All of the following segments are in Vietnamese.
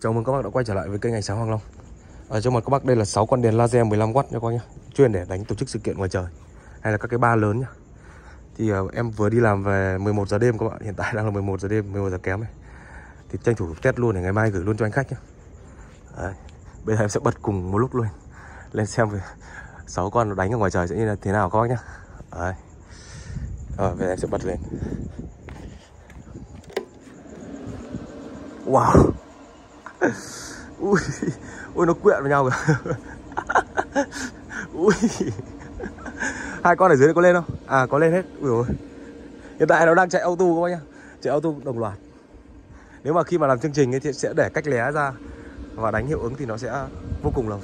Chào mừng các bác đã quay trở lại với kênh Ánh Sáng Hoàng Long ở trong mặt các bác đây là 6 con đèn laser 15W nha các bác nhé Chuyên để đánh tổ chức sự kiện ngoài trời Hay là các cái ba lớn nhá Thì uh, em vừa đi làm về 11 giờ đêm các bạn Hiện tại đang là 11 giờ đêm, 11 giờ kém ấy. Thì tranh thủ test luôn để ngày mai gửi luôn cho anh khách nhé Đấy. Bây giờ em sẽ bật cùng một lúc luôn Lên xem về 6 con đánh ở ngoài trời sẽ như là thế nào các bác nhá Đấy. Rồi, về em sẽ bật lên Wow ui ui nó quyện vào nhau kìa. Ui. Hai con ở dưới này có lên không? À có lên hết. Ui ôi. Hiện tại nó đang chạy auto các bác nhá. Chạy auto đồng loạt. Nếu mà khi mà làm chương trình ấy thì sẽ để cách lé ra và đánh hiệu ứng thì nó sẽ vô cùng là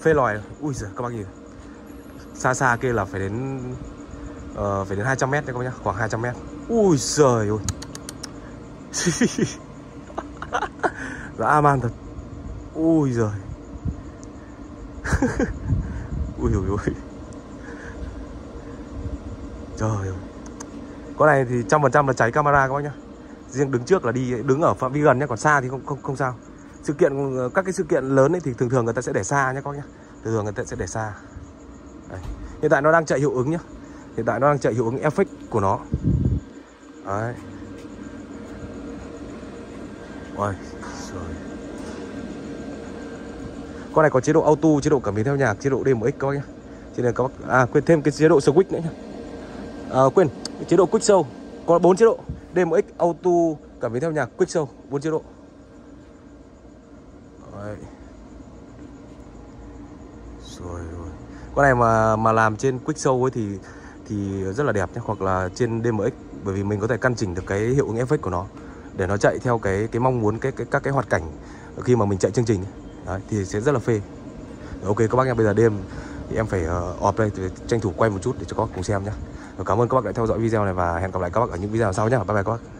phê lòi. Ui giời các bác nhìn. Xa xa kia là phải đến uh, phải đến 200 mét đấy các bác nhá. Khoảng 200 mét. Ui giời ơi dã man thật. Ui giời. Ui ui ui. Trời ơi. Con này thì trăm phần trăm là cháy camera các bác nhá. Riêng đứng trước là đi đứng ở phạm vi gần nhé, còn xa thì không không không sao. Sự kiện các cái sự kiện lớn ấy thì thường thường người ta sẽ để xa nhé các bác nhá. Thường thường người ta sẽ để xa. Đấy. hiện tại nó đang chạy hiệu ứng nhá. Hiện tại nó đang chạy hiệu ứng effect của nó. Đấy. Ôi, rồi Con này có chế độ auto, chế độ cảm biến theo nhạc, chế độ DMX các bác nhá. Cho này có bác à quên thêm cái chế độ switch nữa nhá. À, quên, chế độ quick show. Có 4 chế độ. DMX, auto, cảm biến theo nhạc, quick show, 4 chế độ. Đấy. Rồi rồi. Con này mà mà làm trên quick show ấy thì thì rất là đẹp nhé hoặc là trên DMX bởi vì mình có thể căn chỉnh được cái hiệu ứng effect của nó để nó chạy theo cái cái mong muốn cái, cái các cái hoạt cảnh khi mà mình chạy chương trình. Đấy, thì sẽ rất là phê. Ok các bác em bây giờ đêm thì em phải uh, off đây để tranh thủ quay một chút để cho các bác cùng xem nhé cảm ơn các bác đã theo dõi video này và hẹn gặp lại các bác ở những video sau nhé bye bye các bác.